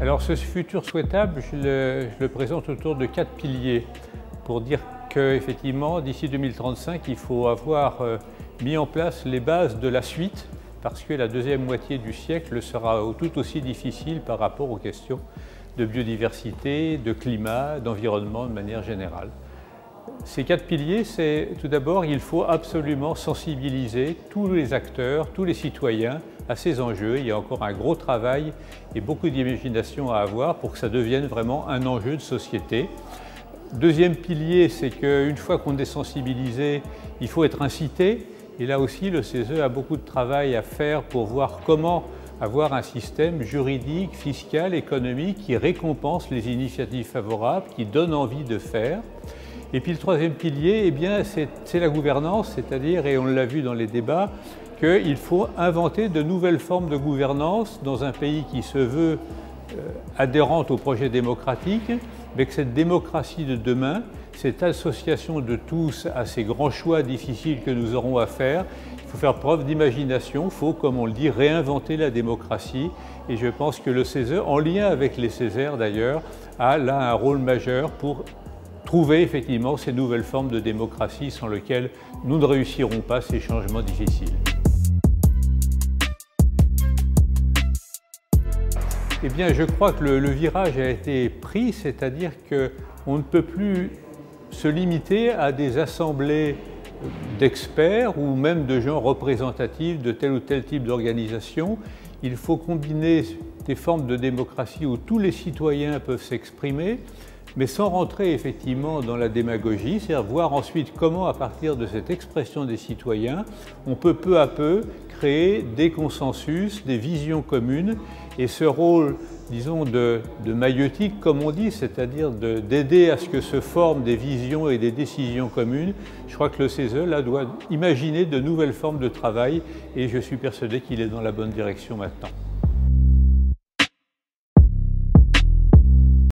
Alors ce futur souhaitable, je le, présente autour de quatre piliers pour dire qu'effectivement, d'ici 2035, il faut avoir euh, mis en place les bases de la suite parce que la deuxième moitié du siècle sera tout aussi difficile par rapport aux questions de biodiversité, de climat, d'environnement de manière générale. Ces quatre piliers, c'est tout d'abord, il faut absolument sensibiliser tous les acteurs, tous les citoyens à ces enjeux. Il y a encore un gros travail et beaucoup d'imagination à avoir pour que ça devienne vraiment un enjeu de société. Deuxième pilier, c'est qu'une fois qu'on est sensibilisé, il faut être incité. Et là aussi, le CESE a beaucoup de travail à faire pour voir comment avoir un système juridique, fiscal, économique qui récompense les initiatives favorables, qui donne envie de faire. Et puis le troisième pilier, eh c'est la gouvernance, c'est-à-dire, et on l'a vu dans les débats, qu'il faut inventer de nouvelles formes de gouvernance dans un pays qui se veut euh, adhérente au projet démocratique, mais que cette démocratie de demain, cette association de tous à ces grands choix difficiles que nous aurons à faire, il faut faire preuve d'imagination, il faut, comme on le dit, réinventer la démocratie. Et je pense que le CESE, en lien avec les Césaires d'ailleurs, a là un rôle majeur pour trouver effectivement ces nouvelles formes de démocratie sans lesquelles nous ne réussirons pas ces changements difficiles. Eh bien, je crois que le, virage a été pris, c'est-à-dire qu'on ne peut plus se limiter à des assemblées d'experts ou même de gens représentatifs de tel ou tel type d'organisation. Il faut combiner des formes de démocratie où tous les citoyens peuvent s'exprimer, mais sans rentrer effectivement dans la démagogie, c'est-à-dire voir ensuite comment, à partir de cette expression des citoyens, on peut peu à peu créer des consensus, des visions communes, et ce rôle, disons, de, de maïotique, comme on dit, c'est-à-dire d'aider à ce que se forment des visions et des décisions communes, je crois que le CESE, là, doit imaginer de nouvelles formes de travail, et je suis persuadé qu'il est dans la bonne direction maintenant.